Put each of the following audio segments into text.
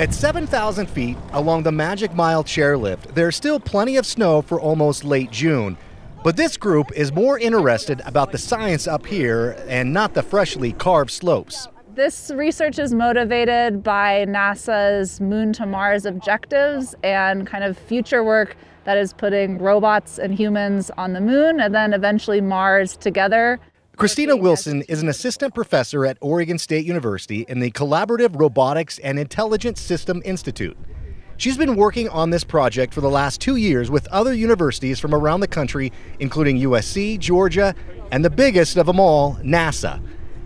At 7,000 feet along the Magic Mile chairlift, there's still plenty of snow for almost late June. But this group is more interested about the science up here and not the freshly carved slopes. This research is motivated by NASA's Moon to Mars objectives and kind of future work that is putting robots and humans on the moon and then eventually Mars together. Christina Wilson is an assistant professor at Oregon State University in the Collaborative Robotics and Intelligent System Institute. She's been working on this project for the last two years with other universities from around the country, including USC, Georgia, and the biggest of them all, NASA.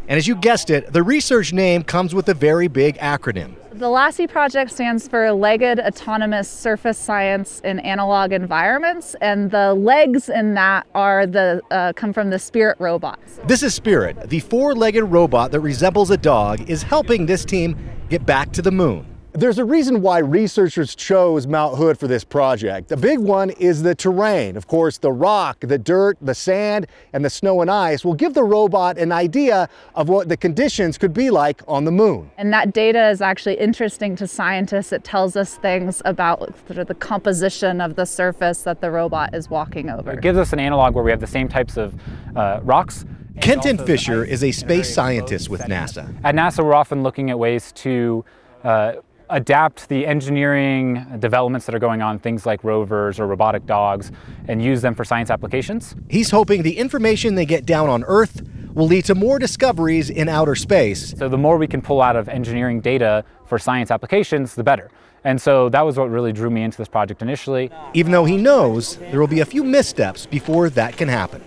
And as you guessed it, the research name comes with a very big acronym. The LASSI project stands for Legged Autonomous Surface Science in Analog Environments, and the legs in that are the uh, come from the Spirit robots. This is Spirit, the four-legged robot that resembles a dog, is helping this team get back to the moon. There's a reason why researchers chose Mount Hood for this project. The big one is the terrain. Of course, the rock, the dirt, the sand, and the snow and ice will give the robot an idea of what the conditions could be like on the moon. And that data is actually interesting to scientists. It tells us things about sort of the composition of the surface that the robot is walking over. It gives us an analog where we have the same types of uh, rocks Kenton Fisher is a space scientist with NASA. At NASA, we're often looking at ways to uh, adapt the engineering developments that are going on, things like rovers or robotic dogs, and use them for science applications. He's hoping the information they get down on Earth will lead to more discoveries in outer space. So the more we can pull out of engineering data for science applications, the better. And so that was what really drew me into this project initially. Even though he knows there will be a few missteps before that can happen.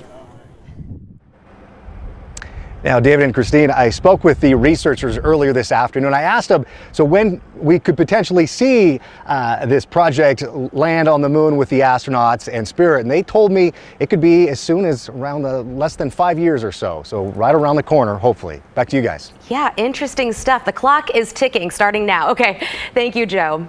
Now, David and Christine, I spoke with the researchers earlier this afternoon. I asked them, so when we could potentially see uh, this project land on the moon with the astronauts and Spirit, and they told me it could be as soon as around the, less than five years or so. So right around the corner, hopefully. Back to you guys. Yeah, interesting stuff. The clock is ticking starting now. Okay, thank you, Joe.